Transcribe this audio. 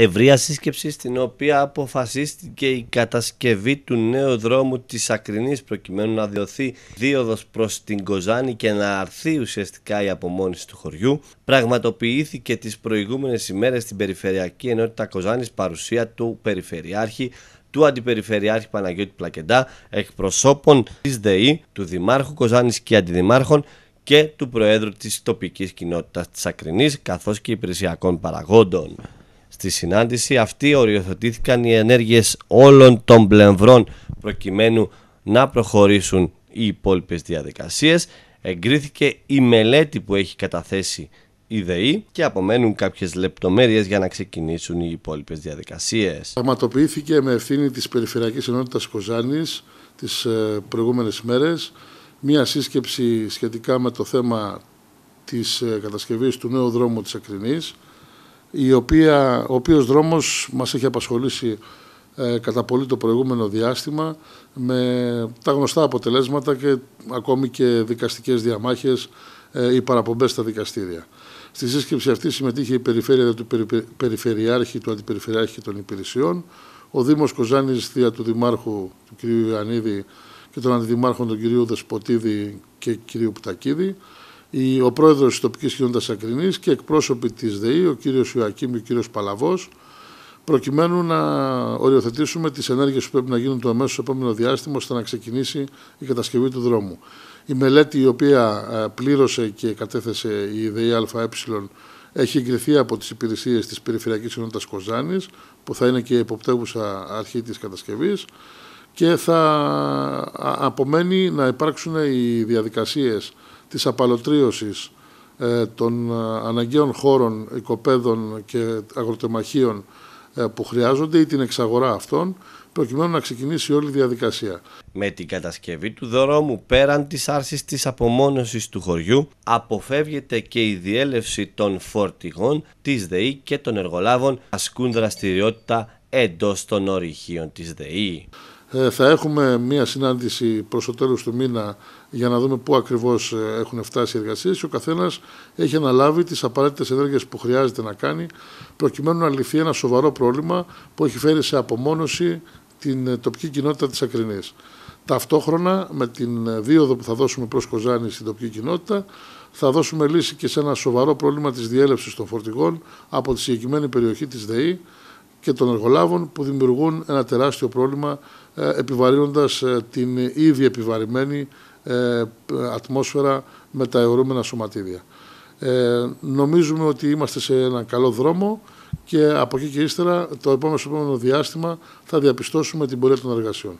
ευρεία σύσκεψη στην οποία αποφασίστηκε η κατασκευή του νέου δρόμου της Ακρινής προκειμένου να διωθεί δίωδος προς την Κοζάνη και να αρθεί ουσιαστικά η απομόνηση του χωριού πραγματοποιήθηκε τις προηγούμενες ημέρες στην Περιφερειακή Ενότητα Κοζάνης παρουσία του Περιφερειάρχη του Αντιπεριφερειάρχη Παναγιώτη Πλακεντά, εκπροσώπων της ΔΕΗ, του Δημάρχου Κοζάνης και Αντιδημάρχων και του Προέδρου της τοπικής κοινότητας της Ακρινής καθώς και υπηρεσιακών παραγόντων. Στη συνάντηση αυτή οριοθετήθηκαν οι ενέργειες όλων των πλευρών προκειμένου να προχωρήσουν οι υπόλοιπες διαδικασίες. Εγκρίθηκε η μελέτη που έχει καταθέσει η ΔΕΗ και απομένουν κάποιες λεπτομέρειες για να ξεκινήσουν οι υπόλοιπες διαδικασίες. Πραγματοποιήθηκε με ευθύνη της Περιφερειακής Ενότητας Κοζάνης τις ε, προηγούμενες μέρες μία σύσκεψη σχετικά με το θέμα της ε, κατασκευής του νέου δρόμου της Ακρινής η οποία, ο οποίος δρόμος μας έχει απασχολήσει ε, κατά πολύ το προηγούμενο διάστημα με τα γνωστά αποτελέσματα και ακόμη και δικαστικές διαμάχες ε, ή παραπομπές στα δικαστήρια. Στη σύσκεψη αυτή συμμετείχε η περιφέρεια του Περιφερειάρχη, του Αντιπεριφερειάρχη των Υπηρεσιών, ο Δήμος Κοζάνης δια του Δημάρχου του κ. Ιωαννίδη και των Αντιδημάρχων του κ. Δεσποτίδη και κ. Πτακίδη, ο πρόεδρος της τοπικής κοινότητας Ακρινής και εκπρόσωποι της ΔΕΗ, ο κύριος Ιωακήμ και ο κύριος Παλαβός, προκειμένου να οριοθετήσουμε τις ενέργειες που πρέπει να γίνουν το αμέσως επόμενο διάστημα ώστε να ξεκινήσει η κατασκευή του δρόμου. Η μελέτη η οποία ε, πλήρωσε και κατέθεσε η ΔΕΗ ΑΕ έχει εγκριθεί από τις υπηρεσίες της Περιφερειακής Ενότητας Κοζάνης που θα είναι και η υποπτεύουσα αρχή της κατασκευής και θα απομένει να υπάρξουν οι διαδικασίες της απαλωτρίωσης ε, των ε, αναγκαίων χώρων, οικοπαίδων και αγροτεμαχίων ε, που χρειάζονται ή την εξαγορά αυτών προκειμένου να ξεκινήσει όλη η διαδικασία. Με την κατασκευή του δρόμου πέραν της άρσης της απομόνωσης του χωριού αποφεύγεται και η διέλευση των φορτηγών της ΔΕΗ και των εργολάβων ασκούν δραστηριότητα εντός των ορυχείων της ΔΕΗ. Ε, θα έχουμε μία συνάντηση προς το τέλος του μήνα για να δούμε πού ακριβώς ε, έχουν φτάσει οι εργασίες και ο καθένας έχει αναλάβει τις απαραίτητες ενέργειες που χρειάζεται να κάνει προκειμένου να λυθεί ένα σοβαρό πρόβλημα που έχει φέρει σε απομόνωση την ε, τοπική κοινότητα της Ακρινής. Ταυτόχρονα με την δίωδο που θα δώσουμε προς Κοζάνη στην τοπική κοινότητα θα δώσουμε λύση και σε ένα σοβαρό πρόβλημα της διέλευσης των φορτηγών από τη συγκεκριμένη περιοχή της ΔΕΗ και των εργολάβων που δημιουργούν ένα τεράστιο πρόβλημα ε, επιβαρύνοντας ε, την ήδη επιβαρημένη ε, ατμόσφαιρα με τα αιωρούμενα σωματίδια. Ε, νομίζουμε ότι είμαστε σε έναν καλό δρόμο και από εκεί και ύστερα το επόμενο, επόμενο διάστημα θα διαπιστώσουμε την πορεία των εργασιών.